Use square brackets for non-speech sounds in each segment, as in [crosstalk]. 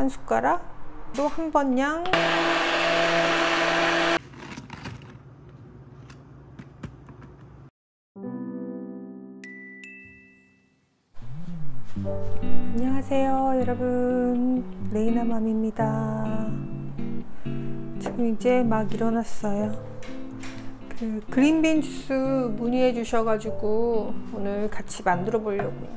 한 숟가락 또 한 번냥 안녕하세요 여러분. 레이나맘입니다. 지금 이제 막 일어났어요. 그 그린빈 주스 문의해 주셔가지고 오늘 같이 만들어 보려고요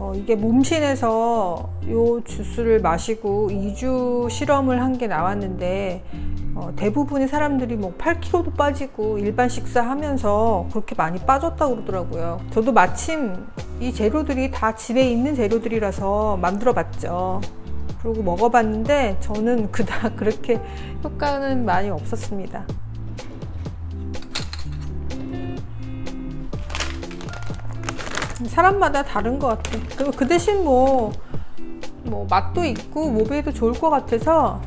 어, 이게 몸신에서 요 주스를 마시고 2주 실험을 한 게 나왔는데 어, 대부분의 사람들이 뭐 8kg도 빠지고 일반 식사하면서 그렇게 많이 빠졌다고 그러더라고요. 저도 마침 이 재료들이 다 집에 있는 재료들이라서 만들어 봤죠. 그리고 먹어봤는데 저는 [laughs] 그닥 그렇게 효과는 많이 없었습니다. 사람마다 다른 것 같아. 그리고 그 대신 뭐, 뭐 맛도 있고 몸에도 좋을 것 같아서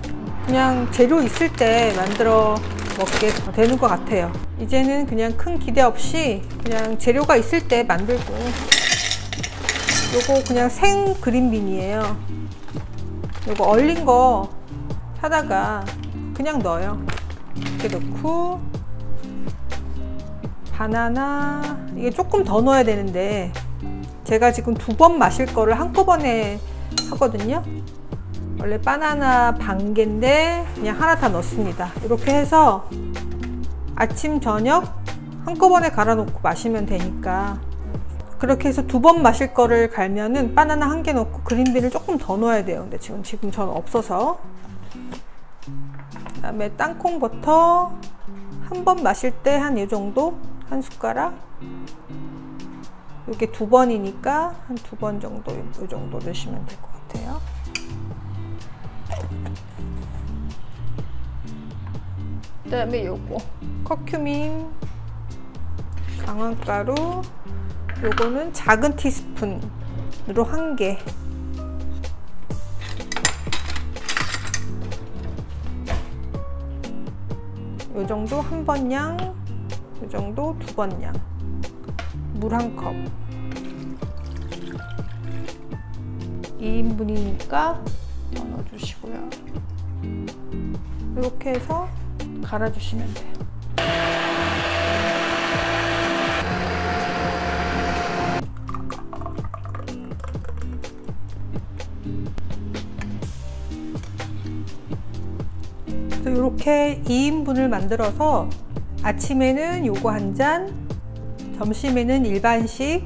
그냥 재료 있을 때 만들어 먹게 되는 것 같아요. 이제는 그냥 큰 기대 없이 그냥 재료가 있을 때 만들고 요거 그냥 생 그린빈이에요. 요거 얼린 거 사다가 그냥 넣어요. 이렇게 넣고 바나나 이게 조금 더 넣어야 되는데 제가 지금 두 번 마실 거를 한꺼번에 하거든요. 원래 바나나 반 개인데 그냥 하나 다 넣습니다. 이렇게 해서 아침 저녁 한꺼번에 갈아 놓고 마시면 되니까 그렇게 해서 두 번 마실 거를 갈면은 바나나 한 개 넣고 그린비를 조금 더 넣어야 돼요. 근데 지금 지금 전 없어서. 그 다음에 땅콩 버터 한 번 마실 때 한 이 정도? 한 숟가락 이게 두 번이니까 한 두 번 정도 이 정도 넣으시면 될 것 같아요. 그 다음에 요거. 커큐민 강황가루 요거는 작은 티스푼으로 한 개. 요 정도 한 번양 이 정도 두 번량 물 한 컵. 2인분이니까 넣어주시고요. 이렇게 해서 갈아주시면 돼요. 이렇게 2인분을 만들어서 아침에는 요거 한 잔, 점심에는 일반식,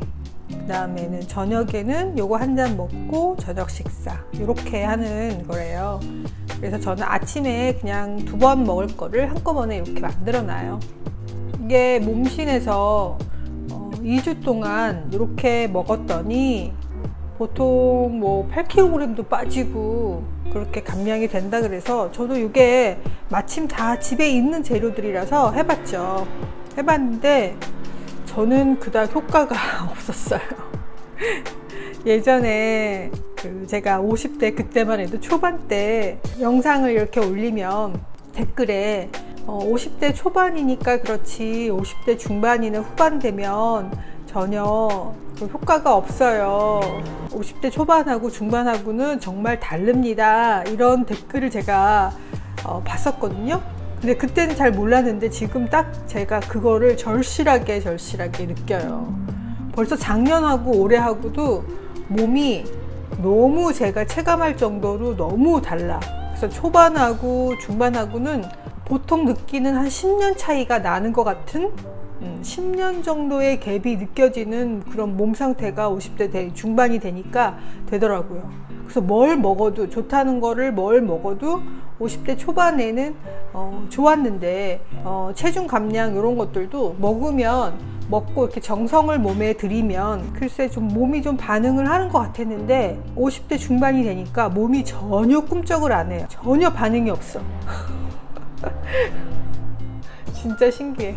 그 다음에는 저녁에는 요거 한 잔 먹고 저녁 식사 이렇게 하는 거래요. 그래서 저는 아침에 그냥 두 번 먹을 거를 한꺼번에 이렇게 만들어 놔요. 이게 몸신에서 어, 2주 동안 이렇게 먹었더니 보통 뭐 8kg도 빠지고 그렇게 감량이 된다 그래서 저도 이게 마침 다 집에 있는 재료들이라서 해봤죠 해봤는데 저는 그닥 효과가 [laughs] 없었어요. [laughs] 예전에 그 제가 50대 그때만 해도 초반 때 영상을 이렇게 올리면 댓글에 어, 50대 초반이니까 그렇지 50대 중반이나 후반 되면 전혀 그 효과가 없어요. 50대 초반하고 중반하고는 정말 다릅니다. 이런 댓글을 제가 어, 봤었거든요 근데 그때는 잘 몰랐는데 지금 딱 제가 그거를 절실하게 절실하게 느껴요 벌써 작년하고 올해하고도 몸이 너무 제가 체감할 정도로 너무 달라 그래서 초반하고 중반하고는 보통 느끼는 한 10년 차이가 나는 것 같은 10년 음, 정도의 갭이 느껴지는 그런 몸 상태가 50대 중반이 되니까 되더라고요. 그래서 뭘 먹어도 좋다는 거를 뭘 먹어도 50대 초반에는 어, 좋았는데 어, 체중 감량 이런 것들도 먹으면 먹고 이렇게 정성을 몸에 들이면 글쎄 좀 몸이 좀 반응을 하는 것 같았는데 50대 중반이 되니까 몸이 전혀 꿈쩍을 안 해요. 전혀 반응이 없어. [laughs] 진짜 신기해.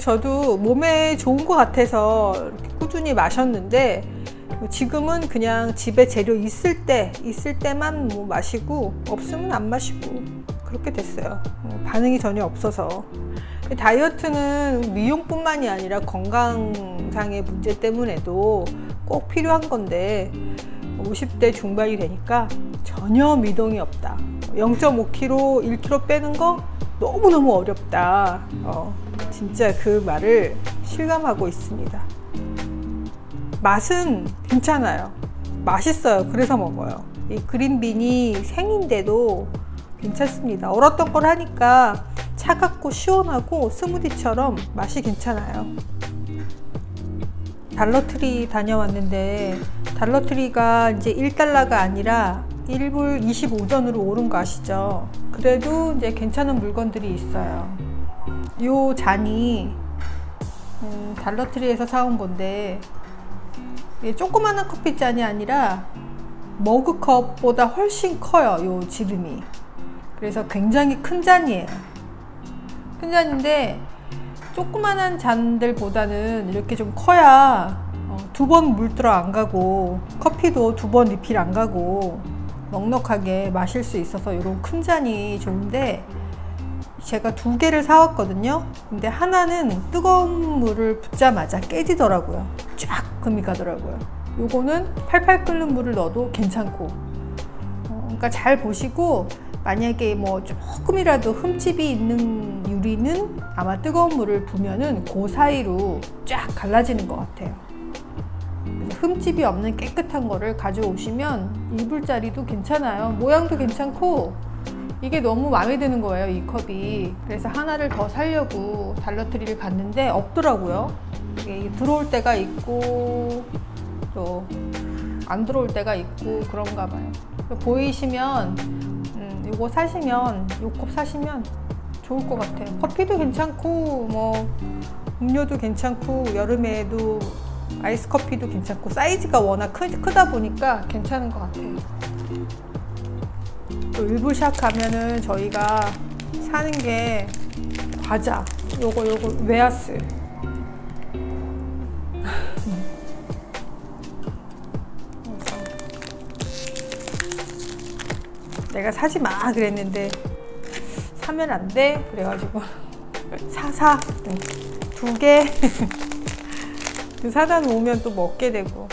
저도 몸에 좋은 것 같아서 꾸준히 마셨는데 지금은 그냥 집에 재료 있을 때 있을 때만 뭐 마시고 없으면 안 마시고 그렇게 됐어요 뭐 반응이 전혀 없어서 다이어트는 미용뿐만이 아니라 건강상의 문제 때문에도 꼭 필요한 건데 50대 중반이 되니까 전혀 미동이 없다. 0.5kg, 1kg 빼는 거 너무너무 어렵다. 어, 진짜 그 말을 실감하고 있습니다. 맛은 괜찮아요. 맛있어요. 그래서 먹어요. 이 그린빈이 생인데도 괜찮습니다. 얼었던 걸 하니까 차갑고 시원하고 스무디처럼 맛이 괜찮아요. 달러트리 다녀왔는데 달러트리가 이제 1달러가 아니라 1불 25전으로 오른 거 아시죠? 그래도 이제 괜찮은 물건들이 있어요. 요 잔이 음, 달러트리에서 사온 건데 조그마한 커피잔이 아니라 머그컵보다 훨씬 커요. 요 지름이. 그래서 굉장히 큰 잔이에요. 큰 잔인데 조그만한 잔들보다는 이렇게 좀 커야 어, 두번 물 들어 안 가고 커피도 두 번 리필 안 가고 넉넉하게 마실 수 있어서 이런 큰 잔이 좋은데 제가 두 개를 사왔거든요. 근데 하나는 뜨거운 물을 붓자마자 깨지더라고요. 쫙 금이 가더라고요. 요거는 팔팔 끓는 물을 넣어도 괜찮고. 어, 그러니까 잘 보시고 만약에 뭐 조금이라도 흠집이 있는 유리는 아마 뜨거운 물을 부면은 그 사이로 쫙 갈라지는 것 같아요. 흠집이 없는 깨끗한 거를 가져오시면 1불짜리도 괜찮아요. 모양도 괜찮고 이게 너무 마음에 드는 거예요 이 컵이. 그래서 하나를 더 살려고 달러트리를 갔는데 없더라고요. 이게 들어올 때가 있고 또 안 들어올 때가 있고 그런가 봐요. 보이시면 음, 이거 사시면 이 컵 사시면 좋을 것 같아요. 커피도 괜찮고 뭐 음료도 괜찮고 여름에도 아이스 커피도 괜찮고 사이즈가 워낙 크, 크다 보니까 괜찮은 것 같아요 또 일부shop 가면은 저희가 사는 게 과자 요거 요거 웨하스. 내가 사지 마 그랬는데 사면 안 돼? 그래가지고 사사. 두 개. 사다 놓으면 또 먹게 되고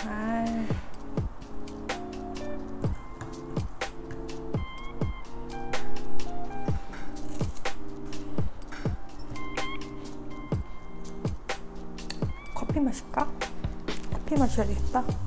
마실까? 커피 마셔야겠다